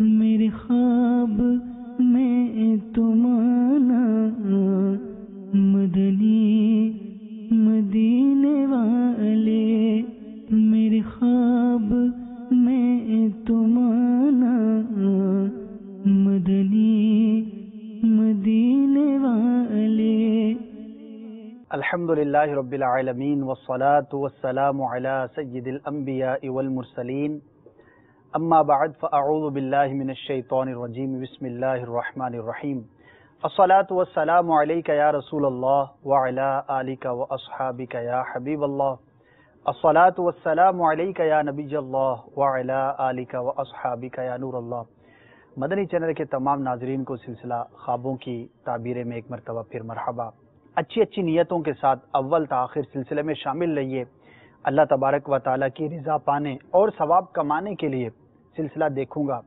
میرے خواب میں تمانا مدنی، مدینے والے، میرے خواب میں تمانا مدنی، مدینے والے۔ الحمد للہ رب العالمین، والصلاة والسلام على سید الانبیاء والمرسلین۔ اما بعد فاعوذ باللہ من الشیطان الرجیم، بسم اللہ الرحمن الرحیم. الصلاة والسلام علیکہ یا رسول اللہ وعلا آلکہ واصحابکہ یا حبیب اللہ. الصلاة والسلام علیکہ یا نبی اللہ وعلا آلکہ واصحابکہ یا نور اللہ. مدنی چینل کے تمام ناظرین کو سلسلہ خوابوں کی تعبیر میں ایک مرتبہ پھر مرحبا. اچھی اچھی نیتوں کے ساتھ اول تاخیر سلسلے میں شامل رہیے. اللہ تبارک و تعالیٰ کی رضا پانے اور ثواب کمانے کے لیے سلسلہ دیکھوں گا۔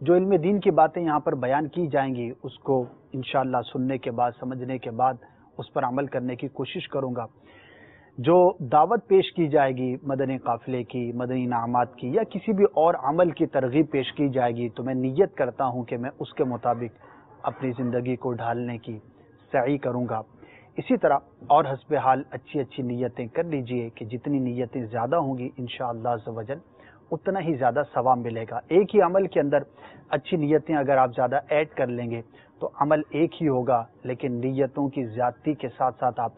جو علم دین کی باتیں یہاں پر بیان کی جائیں گی، اس کو انشاءاللہ سننے کے بعد، سمجھنے کے بعد اس پر عمل کرنے کی کوشش کروں گا۔ جو دعوت پیش کی جائے گی، مدنی قافلے کی، مدنی انعامات کی یا کسی بھی اور عمل کی ترغیب پیش کی جائے گی، تو میں نیت کرتا ہوں کہ میں اس کے مطابق اپنی زندگی کو ڈھالنے کی سعی کروں گا۔ اسی طرح اور حسب حال اچھی اچھی نیتیں کر لیجیے کہ جتنی نیتیں زیادہ ہوں گی، انشاءاللہ عزوجل اتنا ہی زیادہ ثواب ملے گا۔ ایک ہی عمل کے اندر اچھی نیتیں اگر آپ زیادہ ایڈ کر لیں گے تو عمل ایک ہی ہوگا، لیکن نیتوں کی زیادتی کے ساتھ ساتھ آپ